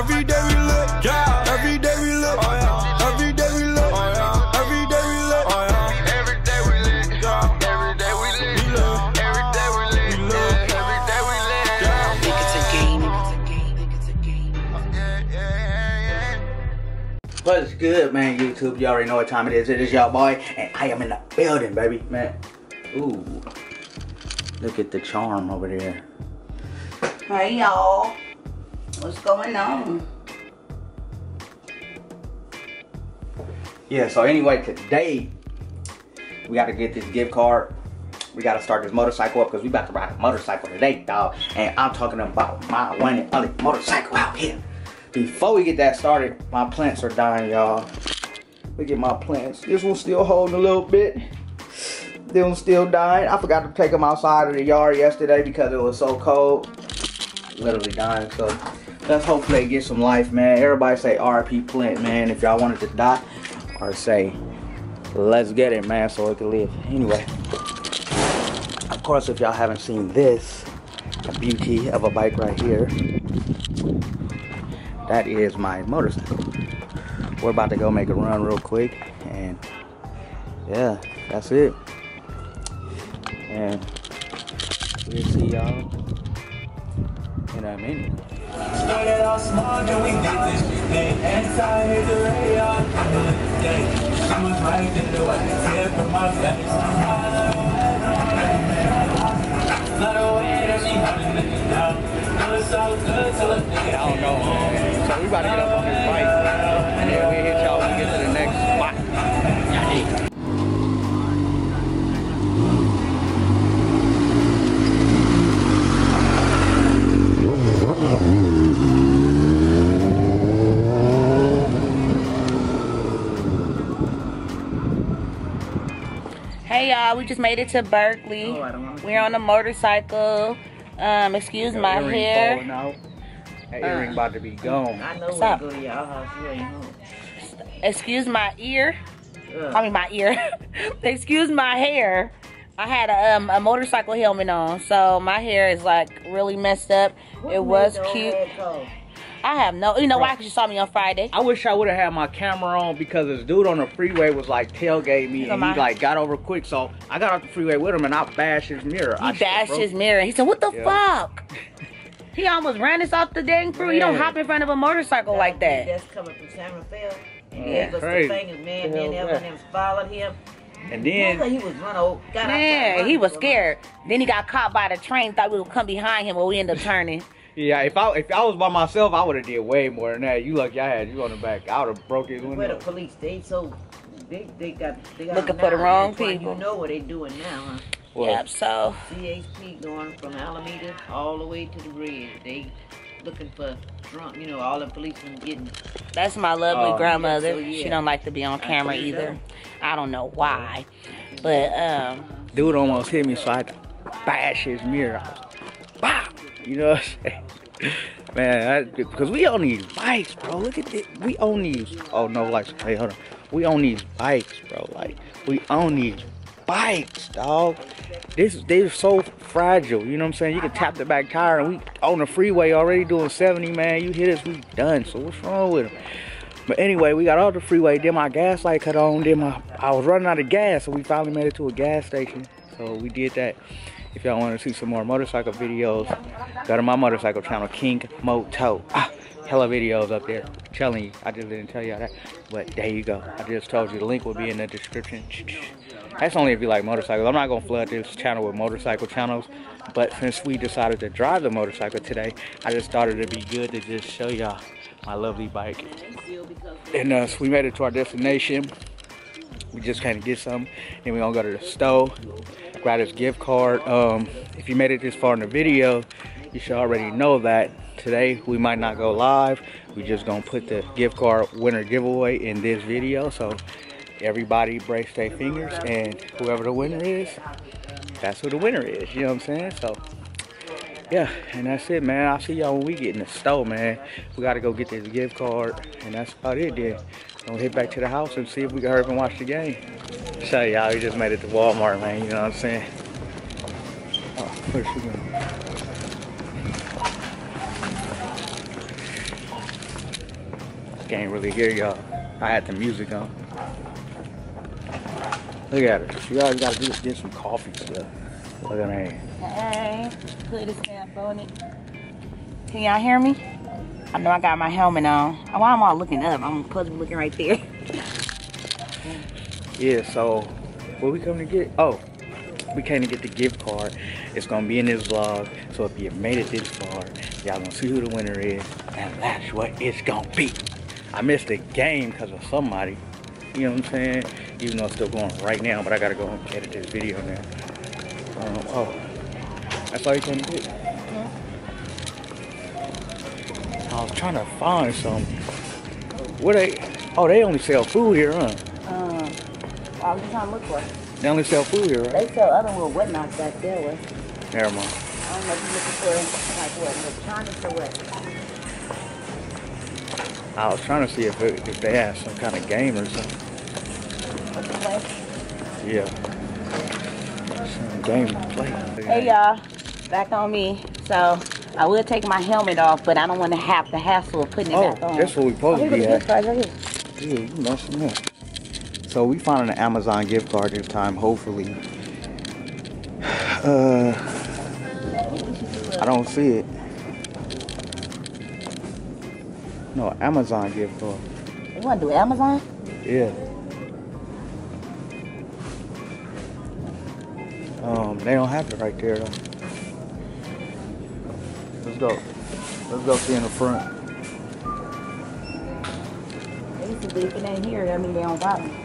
Every day we lit. Yeah. Every day we lit. Oh, yeah. Every day we lit. Oh, yeah. Every day we lit. Oh, yeah. Every day we lit. Yeah. Every day we lit. We lit. Every day we lit. We lit. Every day we lit. Yeah. Think it's a game. Think it's a game. Yeah, yeah, yeah, yeah. What's good, man? YouTube, you already know what time it is. It is y'all boy, and I am in the building, baby, man. Ooh, look at the charm over there. Hey y'all, what's going on? Yeah. So anyway, today we got to get this gift card. We got to start this motorcycle up because we about to ride a motorcycle today, dog. And I'm talking about my one and only motorcycle out here. Before we get that started, my plants are dying, y'all. Look at my plants. This one's still holding a little bit. This one's still dying. I forgot to take them outside of the yard yesterday because it was so cold. Literally dying. So let's hopefully get some life, man. Everybody say RP plant, man. If y'all wanted to die, or say let's get it, man, so it can live. Anyway, of course, if y'all haven't seen this, beauty of a bike right here, that is my motorcycle. We're about to go make a run real quick, and yeah, that's it. And we'll see y'all in a minute. Small, we did this. Anti hit the was right in the way, tear from my face. That so I don't know. So we about to get up on this bike, and then we hit y'all when we get to the next spot. Yeah, Hey y'all, we just made it to Berkeley. Oh, I don't wanna- We're on a motorcycle. Um, excuse Your my hair. falling out. That earring about to be gone. I know What's when go to y'all house, you ain't home. Excuse my ear. Ugh. I mean my ear. excuse my hair. I had a, um, a motorcycle helmet on, so my hair is like really messed up. What it was your cute. Head cold? I have no, you know why? Cause you saw me on Friday. I wish I would have had my camera on because this dude on the freeway was like tailgate me Look at and he like got over quick. So I got off the freeway with him and I bashed his mirror. He I bashed his mirror. He said, "What the Yeah. fuck?" he almost ran us off the dang through. You don't hop in front of a motorcycle like that. That's coming from San Rafael. And he Yeah, gave us crazy. the fingers, man. The Then hell everyone else followed him. And then he was run over. Got Man, he was scared. Then he got caught by the train. Thought we would come behind him, but we ended up turning. Yeah, if I if I was by myself, I would have did way more than that. You lucky I had you on the back. I would have broke his a- Where the police? They so they they got they got Looking for the wrong That's people. You know what they doing now, huh? Well, Yep. So CHP going from Alameda all the way to the bridge. They looking for drunk, you know, all the policemen getting that's my lovely Oh, grandmother. yeah, so, yeah. She don't like to be on camera see either. I don't know why, but um, dude almost hit me, so I had to bash his mirror. I was like, Bah! You know what I'm saying? Man, because we own these bikes, bro. Look at this. We own these. Oh no, like, hey, hold on. We own these bikes, bro. Like, we own these bikes, dog. This, they're so fragile. You know what I'm saying? You can tap the back tire, and we on the freeway already doing 70, man. You hit us, we done. So what's wrong with them? But anyway, we got off the freeway. Then my gas light cut on. Then my I was running out of gas, so we finally made it to a gas station. So we did that. If y'all want to see some more motorcycle videos, go to my motorcycle channel, King Moto. Ah, hella videos up there. I'm telling you, I just didn't tell y'all that. But there you go. I just told you the link will be in the description. That's only if you like motorcycles. I'm not gonna flood this channel with motorcycle channels. But since we decided to drive the motorcycle today, I just thought it'd be good to just show y'all my lovely bike. And uh, so we made it to our destination. We just kind of get some. Then we're gonna go to the store, this gift card. Um, if you made it this far in the video, you should already know that today we might not go live. We just gonna put the gift card winner giveaway in this video. So everybody brace their fingers and whoever the winner is, that's who the winner is. You know what I'm saying? So yeah, and that's it, man. I'll see y'all when we get in the store, man. We gotta go get this gift card, and that's about it then. Gonna head back to the house and see if we can hurry up and watch the game. Show y'all, we just made it to Walmart, man. You know what I'm saying? Oh, where's she going? can't really hear y'all. I had the music on. Look at her. She always got to do is get some coffee stuff. Look at her. Hey, put a stamp on it. Can y'all hear me? I know I got my helmet on. Why am I looking up? I'm supposed to be looking right there. Yeah, so what we coming to get? Oh, we came to get the gift card. It's gonna be in this vlog. So if you made it this far, y'all gonna see who the winner is, and that's what it's gonna be. I missed the game because of somebody. You know what I'm saying? Even though it's still going right now, but I gotta go and edit this video now. Um, oh, that's all you came to get. I was trying to find some. What they? Oh, they only sell food here, huh? I was just trying to look for it. They only sell food here, right? They sell other little whatnots back there. With, Never mind. I don't know if you're looking for like what, electronics or what. I was trying to see if it, if they had some kind of game or something. What's the place? Yeah. Some game to play. Hey y'all, back on me. So I will take my helmet off, but I don't want to have the hassle of putting it Oh, back on. that's what we supposed oh, to be at. right here. Yeah, you messing up. So we found an Amazon gift card this time, hopefully. Uh, I don't see it. No, Amazon gift card. You want to do Amazon? Yeah. Um, they don't have it right there though. Let's go. Let's go see in the front. They used to be if it ain't here, that mean they don't got it.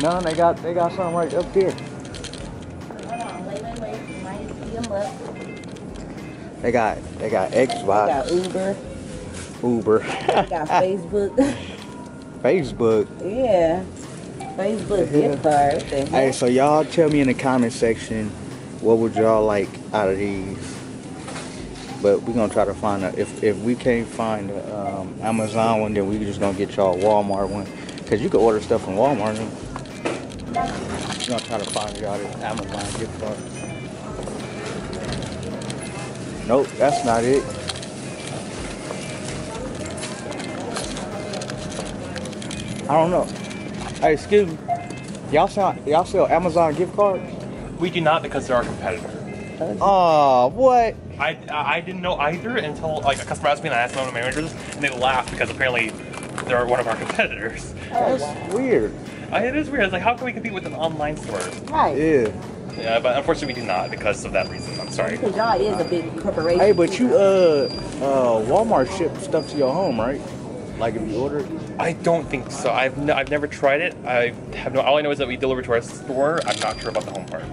No, they got they got something right up here. Hold on, wait, wait, wait. You might see them up. They got they got Xbox. They got Uber. Uber, They got Facebook. Facebook. yeah. Facebook gift card. Hey, so y'all tell me in the comment section what would y'all like out of these. But we're gonna try to find a if if we can't find a um, Amazon one, then we just gonna get y'all a Walmart one. Cause you can order stuff from Walmart. We're gonna try to find y'all this Amazon gift card. Nope, that's not it. I don't know. Hey, excuse me. Y'all sell y'all sell Amazon gift cards? We do not because they're our competitor. Oh, what? I, I didn't know either until like a customer asked me and I asked one of my managers and they laughed because apparently they're one of our competitors. That's weird. I, it is weird. It's like how can we compete with an online store? Right. Yeah. Yeah, but unfortunately we do not because of that reason. I'm sorry. Because y'all is a big corporation. Hey, but you uh uh Walmart ship stuff to your home, right? Like if you order it. I don't think so. I've n- I've never tried it. I have no. All I know is that we deliver to our store. I'm not sure about the home part.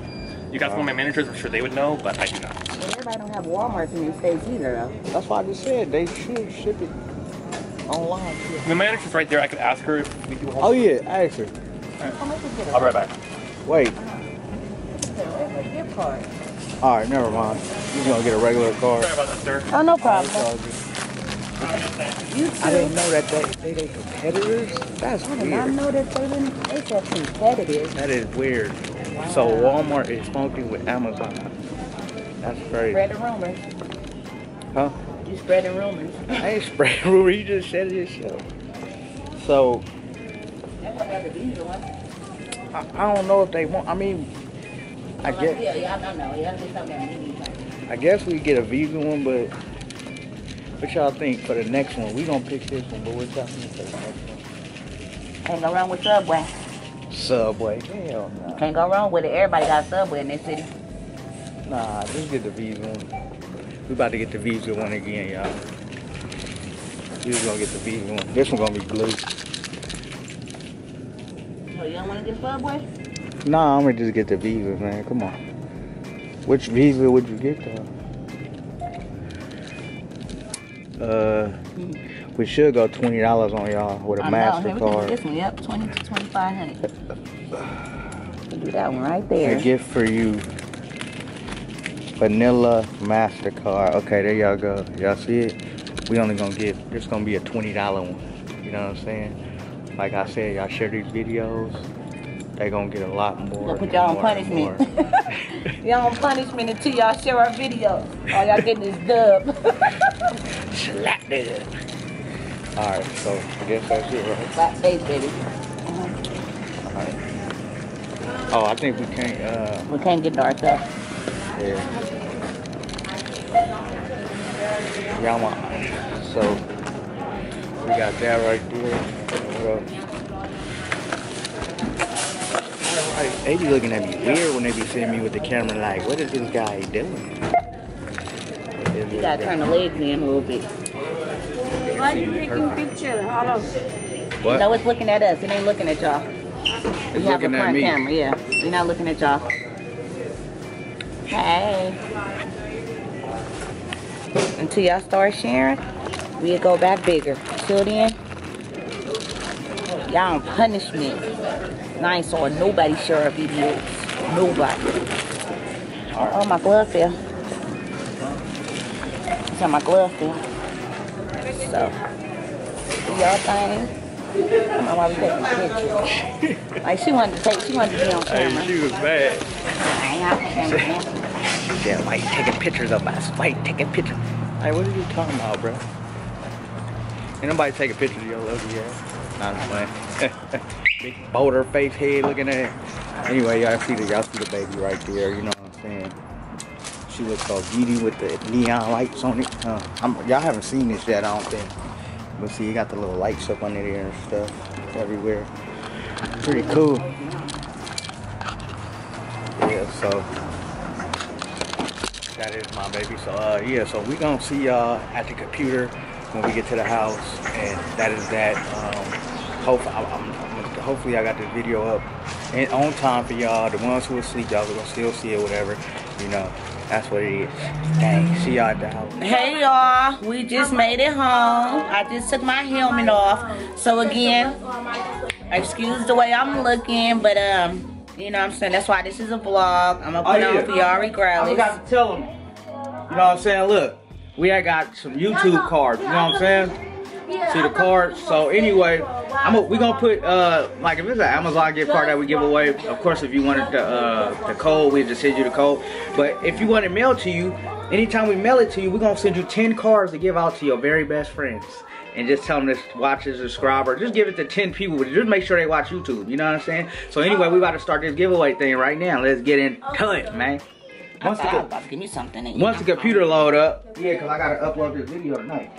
You guys, one of my managers, I'm sure they would know, but I do not. Everybody don't have Walmarts in these states either, though. That's why I just said they should ship it online. too. The manager's right there. I could ask her if we do home. Oh yeah, ask her. How much is it? I'll be right back. Wait. It's a regular gift. All right, never mind. You're gonna get a regular card. Sorry about that, sir. Oh, no It's problem. all good. You I didn't too. know that they they, they competitors. That's I did not know that they didn't. They said competitive. That is weird. So Walmart is smoking with Amazon. That's crazy. Spread the rumors. Huh? You spreading rumors. I ain't spreading rumor. You just said it yourself. So That's what the Visa one. I, I don't know if they want. I mean, I oh, guess Yeah, yeah, I know. Yeah, it's something that means I guess we get a Visa one, but what y'all think for the next one? We gonna pick this one, but what y'all think for the next one. Can't go wrong with Subway. Subway. Hell no. Can't go wrong with it. Everybody got Subway in this city. Nah, just get the Visa one. We about to get the Visa one again, y'all. We just gonna get the Visa one. This one gonna be blue. So you don't want to get Subway? Nah, I'm gonna just get the Visa, man. Come on. Which Visa would you get though? Uh, we should go twenty dollars on y'all with a I know. Here, we can do Mastercard. this one. Yep, 20 to 2500 Can do that one right there. A gift for you. Vanilla Mastercard. Okay, there y'all go. Y'all see it? We only gonna get. it's gonna be a twenty dollar one. You know what I'm saying? Like I said, y'all share these videos. They gonna get a lot more. Gonna put y'all on punishment. y'all on punishment until y'all share our videos. All y'all getting is dub. Slap that. Alright, so I guess that's it, right? Black face, baby. Alright. Oh, I think we can't, uh, We can't get dark though. yeah. Y'all so, we got that right there. What They be looking at me weird when they be seeing me with the camera like, what is this guy doing? What is You gotta guy- turn the legs in a little bit. Why are you taking picture? Hold. What? No, it's looking at us. It ain't looking at y'all. It's We have a looking at front me. camera, yeah. We're not looking at y'all. Hey. Until y'all start sharing, we'll go back bigger. Till then, y'all on punishment. And I ain't saw nobody share our videos. Nobody. Oh, my glove fell. So my glove fell. So, do y'all thing. On, while we taking pictures. Like she wanted to take, she wanted to be on camera. Hey, she was bad. I ain't on camera. man. She said, why you taking pictures of us? Why you taking pictures? Like, what are you talking about, bro? Ain't nobody taking pictures of your ugly ass. Not a playing. Big boulder face head looking at it. Anyway, y'all see the y'all see the baby right there, you know what I'm saying? She looks so beauty with the neon lights on it. Uh, I'm, y'all haven't seen this yet, I don't think. But see, you got the little lights up under there and stuff everywhere. Pretty cool. Yeah, so that is my baby. So uh, yeah, so we gonna see y'all at the computer when we get to the house, and that is that. Um, hopefully, I'm, I'm, hopefully I got this video up and on time for y'all. The ones who asleep, y'all are gonna still see it, whatever. You know, that's what it is. Dang, see y'all at the house. Hey y'all, we just made it home. I just took my helmet off. So again, excuse the way I'm looking, but um, you know what I'm saying? That's why this is a vlog. I'm gonna put Oh, on yeah. for y'all I regardless. forgot to tell them. You know what I'm saying? Look, we had got some YouTube cards. You know what I'm saying? See the cards. So anyway, I'm a, we gonna put uh like if it's an Amazon gift card that we give away. Of course, if you wanted the uh, the code, we just send you the code. But if you want it mailed to you, anytime we mail it to you, we're gonna send you 10 cards to give out to your very best friends. And just tell them to watch and subscribe, or just give it to 10 people. But just make sure they watch YouTube. You know what I'm saying? So anyway, we about to start this giveaway thing right now. Let's get into it, man. Once the, thought I was co- about to give me something. once the computer load up, yeah, cause I gotta upload this video tonight.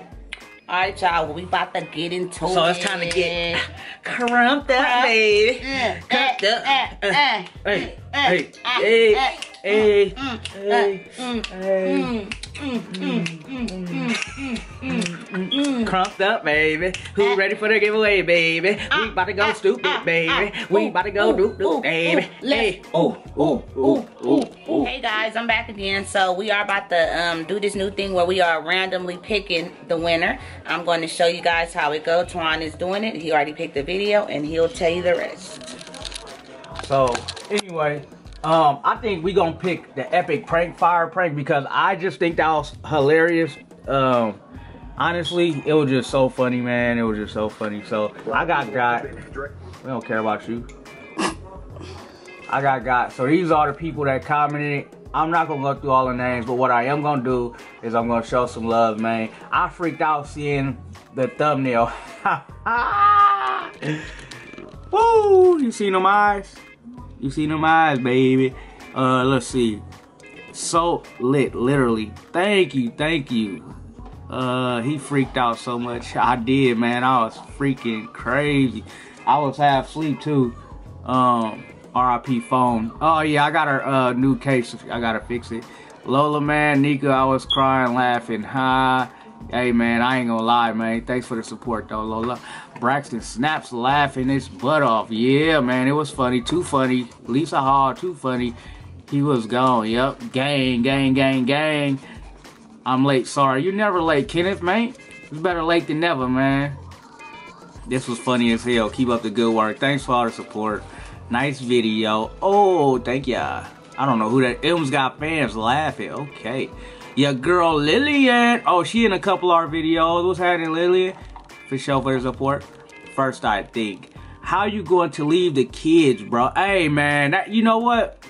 All right, y'all. Well, we about to get into it. So it's time to get crumped up, baby. Crumped up. Uh, uh, Hey, uh, hey, uh, hey, uh, hey, mm, hey, mm, hey. Crumped up, baby. Who ready for the giveaway, baby? We about to go stupid, baby. We about to go doop doop, baby. Hey, oh, oh, oh, oh, oh. Hey guys, I'm back again. So we are about to um, do this new thing where we are randomly picking the winner. I'm going to show you guys how it goes. Twan is doing it. He already picked the video and he'll tell you the rest. So anyway, um, I think we're gonna pick the epic prank fire prank because I just think that was hilarious. Um, honestly, it was just so funny, man. It was just so funny. So I got got. We don't care about you. I got got. So these are the people that commented. I'm not gonna go through all the names, but what I am gonna do is I'm gonna show some love, man. I freaked out seeing the thumbnail. Woo! You seen them eyes? You seen them eyes, baby? Uh, let's see. So lit, literally. Thank you, thank you. Uh, he freaked out so much. I did, man. I was freaking crazy. I was half asleep too. Um, RIP phone. Oh yeah, I got her uh new case. I gotta fix it. Lola, man, Nika, I was crying, laughing. Ha. Hey man, I ain't gonna lie, man. Thanks for the support though, Lola. Braxton snaps laughing his butt off. Yeah, man, it was funny. Too funny. Lisa Hall, too funny. He was gone. Yep. Gang, gang, gang, gang. I'm late. Sorry. You're never late, Kenneth, man. It's better late than never, man. This was funny as hell. Keep up the good work. Thanks for all the support. Nice video. Oh, thank ya. I don't know who that M's got fans laughing. Okay. Your girl Lillian. Oh, she in a couple of our videos. What's happening, Lillian? For sure for support. First, I think. How you going to leave the kids, bro? Hey, man. That, you know what?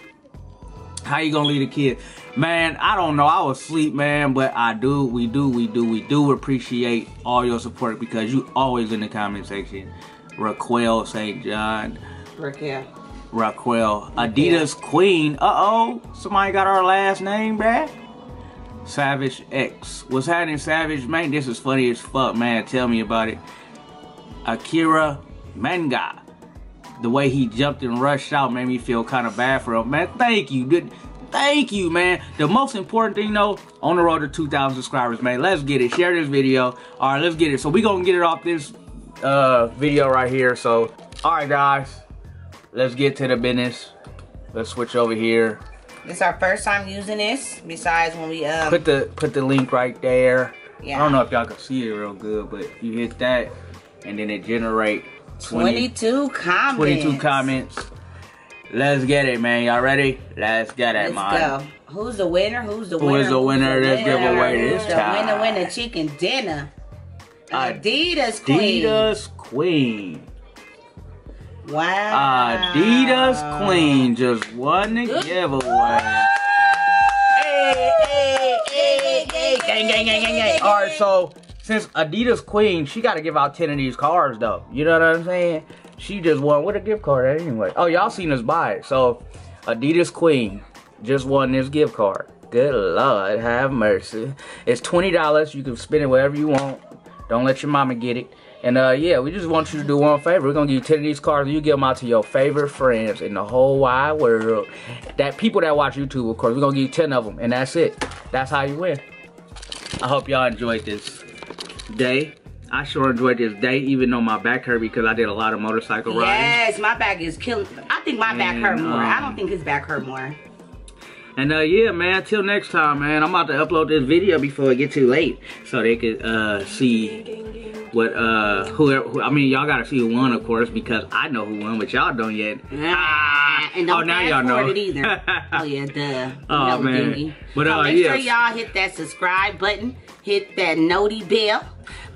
How you gonna leave the kids? Man, I don't know. I was asleep, man, but I do, we do, we do, we do appreciate all your support because you always in the comment section. Raquel St. John, Raquel. Raquel, Adidas Queen. Uh oh, somebody got our last name back. Savage X. What's happening, Savage? Man, this is funny as fuck, man. Tell me about it. Akira Manga. The way he jumped and rushed out made me feel kind of bad for him. Man, thank you. Good. Thank you, man. The most important thing, though, on the road to 2,000 subscribers, man. Let's get it. Share this video. All right, let's get it. So we gonna get it off this uh, video right here. So, all right, guys. Let's get to the business. Let's switch over here. This is our first time using this. Besides when we um Put the put the link right there. Yeah. I don't know if y'all can see it real good, but you hit that, and then it generate 20, 22 comments. 22 comments. Let's get it, man. Y'all ready? Let's get it, Let's man. go. Who's the winner? Who's the Who winner? is the winner of this giveaway Who's this the time? winner? Winner chicken dinner. Adidas Queen. Adidas Queen. Wow. Adidas Queen just won the giveaway. Hey, hey, hey, hey, gang, gang, gang, gang, gang. All right, so since Adidas Queen, she got to give out 10 of these cards, though. You know what I'm saying? She just won with a gift card anyway. Oh, y'all seen us buy it. So, Adidas Queen just won this gift card. Good Lord, have mercy. It's $20. You can spend it wherever you want. Don't let your mama get it. And uh, yeah, we just want you to do one favor. We're gonna give you 10 of these cards. And you give them out to your favorite friends in the whole wide world. That people that watch YouTube, of course. We're gonna give you 10 of them, and that's it. That's how you win. I hope y'all enjoyed this day. I sure enjoyed this day, even though my back hurt because I did a lot of motorcycle riding. Yes, my back is killing. I think my back hurt And, more. I um, don't think his back hurt more. And uh, yeah, man, till next time, man. I'm about to upload this video before it get too late, so they could uh, see what uh whoever. Who, I mean, y'all gotta see who won, of course, because I know who won, but y'all don't yet. Ah, and don't oh, now y'all know. it either. oh yeah, duh. Oh, No, man. dingy. But, so uh, make sure y'all hit that subscribe button, hit that noti bell,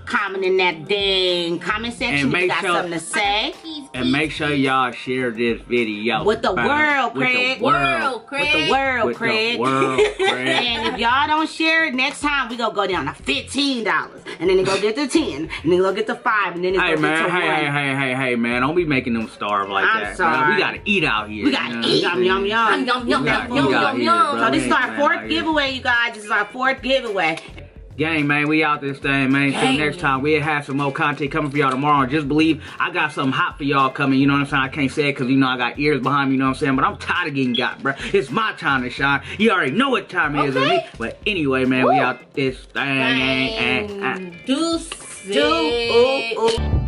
comment in that dang comment section And if you got sure- something to say. And make sure y'all share this video With the Bam. world, With the Craig. With the world, With the world, Craig. and if y'all don't share it next time, we gonna go down to fifteen dollars, and then they go get to ten, and then go get to five, and then it's Hey go man, get to hey, one. hey, hey, hey, hey, man! Don't be making them starve like I'm that. man. sorry. We gotta eat out here. We gotta you know eat. I'm Yum, yum, saying? yum. Yum, yum, yum, yum, yum, yum. So this is our fourth giveaway, you guys. This is our fourth giveaway. Gang, man, we out this thing, man. Till next time, we'll have some more content coming for y'all tomorrow. Just believe I got something hot for y'all coming. You know what I'm saying? I can't say it because, you know, I got ears behind me, you know what I'm saying? But I'm tired of getting got, bruh. It's my time to shine. You already know what time it is with me. But anyway, man, we out this thing. Dang. And, eh, and, eh, eh. Deuce. Deuce.